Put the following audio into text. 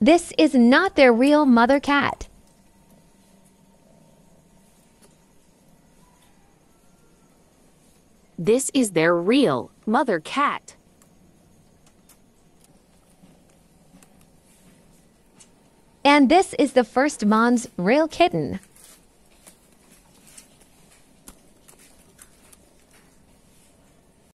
This is not their real mother cat. This is their real mother cat. And this is the first Mons real kitten.